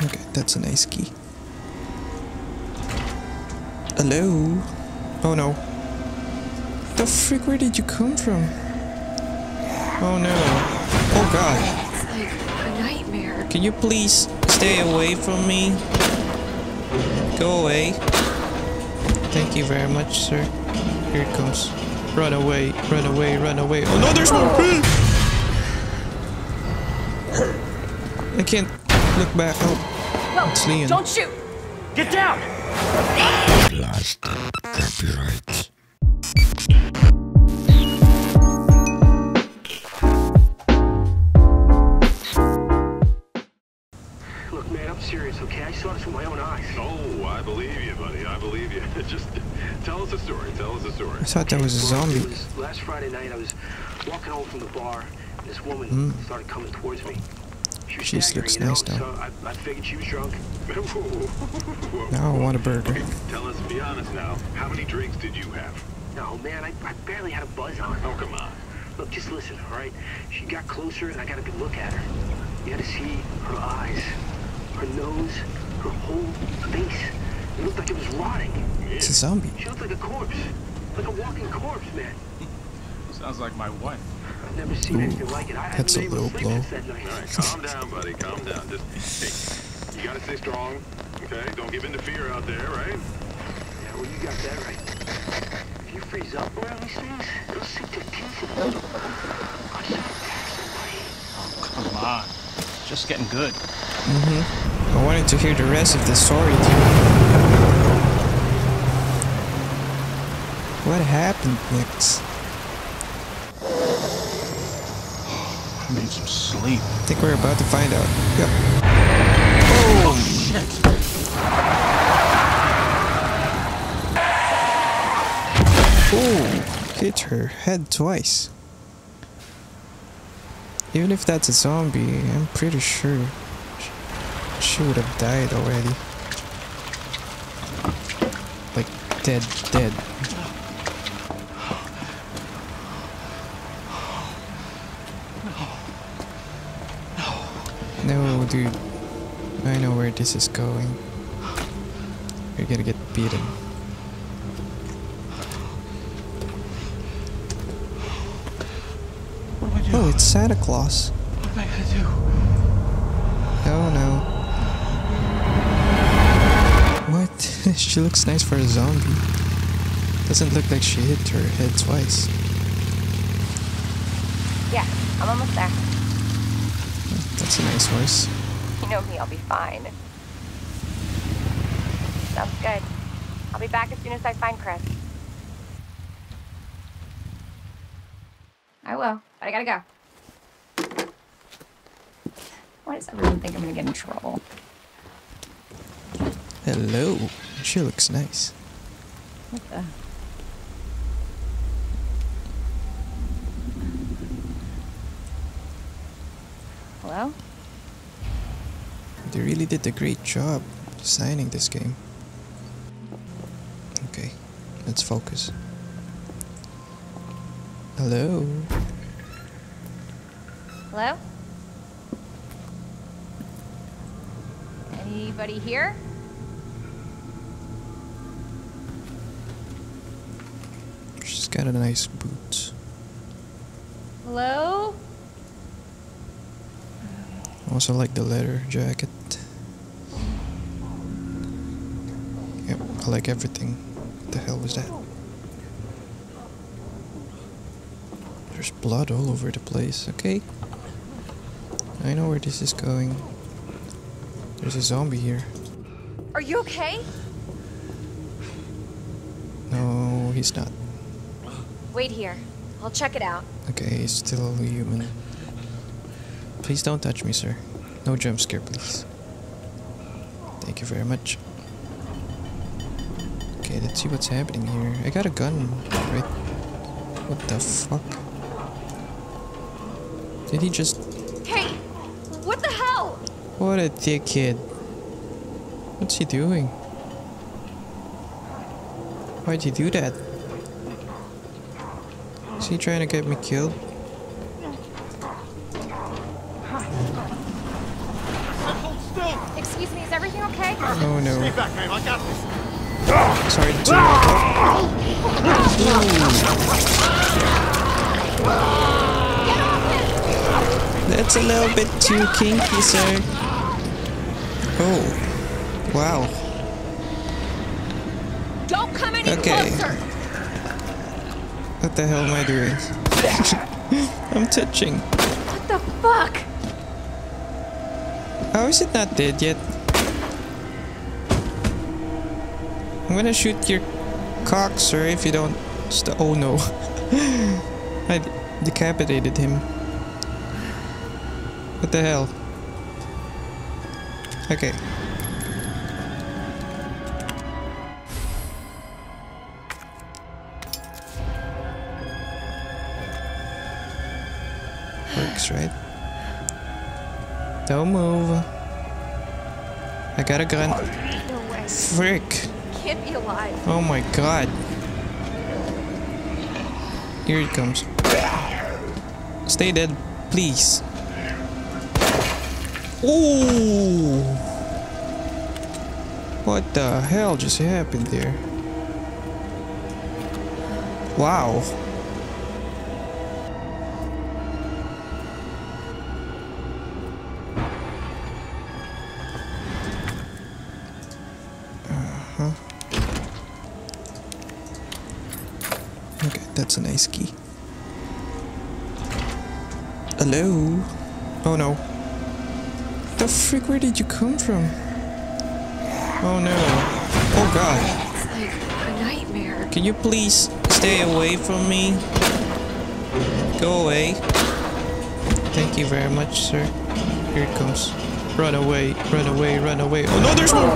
Okay, that's a nice key. Hello? Oh no. The frick, where did you come from? Oh no. Oh god. It's like a nightmare. Can you please stay away from me? Go away. Thank you very much, sir. Here it comes. Run away, run away, run away. Oh no, there's more! Oh. I can't look back. Oh, it's Leon. Don't shoot! Get down! Last copyright. Look, man, I'm serious, okay? I saw this with my own eyes. Oh, I believe you, buddy. I believe you. Just tell us a story. Tell us a story. I thought that was a zombie. Was last Friday night. I was walking home from the bar, and this woman Mm. started coming towards me. She, just looks you know, nice, though. So I, I figured she was drunk. Now I want a burger. Tell us, be honest now. How many drinks did you have? No, man, I, I barely had a buzz on. Oh, come on. Look, just listen, all right? She got closer, and I got a good look at her. You had to see her eyes, her nose, her whole face. It looked like it was rotting. It's a zombie. She looked like a corpse, like a walking corpse, man. Sounds like my wife. I've never seen Ooh, like it. I that's a been able low blow. since. All right, calm down, buddy. Calm down. Just, hey, you gotta stay strong, okay? Don't give in to fear out there, right? Yeah, well, you got that right. If you freeze up around these things, they'll sink their teeth in you. I said, Oh, come on. Just getting good. Mm-hmm. I wanted to hear the rest of the story too. What happened next? I need some sleep. I think we're about to find out. Yep. Oh, shit. Oh, hit her head twice. Even if that's a zombie, I'm pretty sure she would have died already. Like dead, dead. No, dude. I know where this is going. You're gonna get beaten. What do I do? Oh, it's Santa Claus. What am I gonna do? Oh no. What? she looks nice for a zombie. Doesn't look like she hit her head twice. Yeah, I'm almost there. That's a nice horse. You know me, I'll be fine. Sounds good. I'll be back as soon as I find Chris. I will, but I gotta go. Why does everyone think I'm gonna get in trouble? Hello. She looks nice. What the? Hello? They really did a great job designing this game. Okay, let's focus. Hello. Hello? Anybody here? She's got a nice boots. Hello? Also like the leather jacket. Yep, I like everything. What the hell was that? There's blood all over the place, okay? I know where this is going. There's a zombie here. Are you okay? No, he's not. Wait here. I'll check it out. Okay, he's still human. Please don't touch me, sir. No jump scare, please. Thank you very much. Okay, let's see what's happening here. I got a gun, right? What the fuck? Did he just... Hey! What the hell? What a dickhead. What's he doing? Why'd he do that? Is he trying to get me killed? Hold still! Excuse me? everything okay? Oh no. Stay back, babe. I got this. Sorry to. That's a little bit too kinky, sir. Oh. Wow. Don't come any Okay. closer! What the hell am I doing? I'm touching. What the fuck? How is it not dead yet? I'm gonna shoot your cock, sir, if you don't st- Oh no. I decapitated him. What the hell? Okay. Works, right? Don't move. I got a gun. Frick. Can't be alive. Oh my god. Here it comes. Stay dead, please. Ooh. What the hell just happened there? Wow. Hello? Oh no. The frick, where did you come from? Oh no. Oh god. It's like a nightmare. Can you please stay away from me? Go away. Thank you very much, sir. Here it comes. Run away, run away, run away. Oh no, there's more!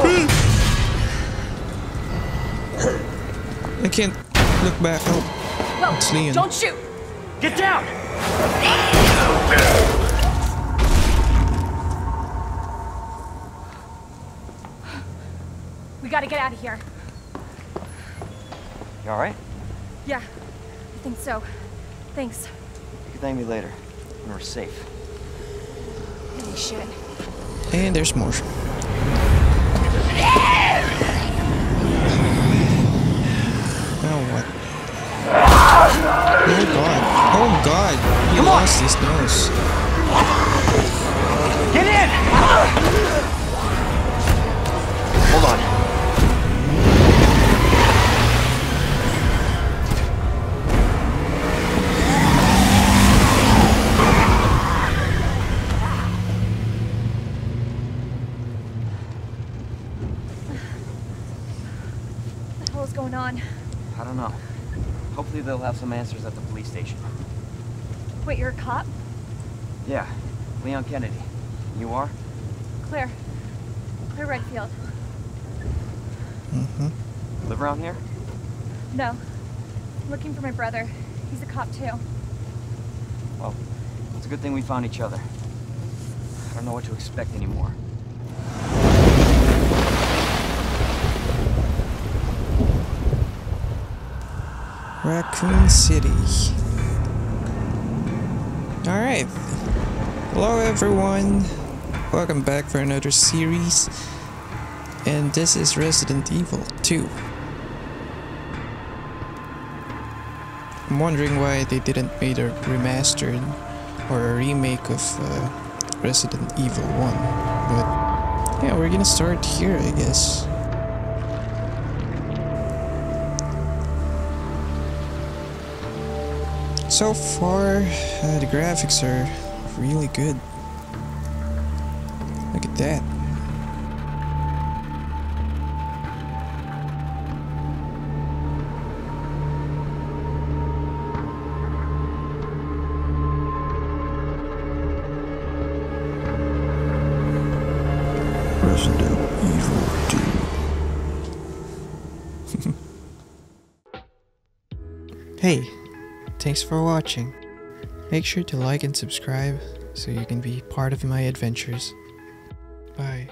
I can't look back. Oh, Whoa! It's Leon. Don't shoot! Get down! We gotta get out of here. You alright? Yeah, I think so. Thanks. You can thank me later. When we're safe. Holy shit. and there's more. Lost his nose. Get in! Hold on. What the hell is going on? I don't know. Hopefully they'll have some answers at the police station. Wait, you're a cop? Yeah, Leon Kennedy. You are? Claire. Claire Redfield. Mm-hmm. Live around here? No. I'm looking for my brother. He's a cop too. Well, it's a good thing we found each other. I don't know what to expect anymore. Raccoon City. Alright. Hello everyone. Welcome back for another series. And this is Resident Evil 2. I'm wondering why they didn't make a remastered or a remake of uh, Resident Evil 1. But yeah, we're gonna start here, I guess. So far, uh, the graphics are really good. Look at that. Resident Evil 2. Hey, thanks for watching. Make sure to like and subscribe so you can be part of my adventures. Bye.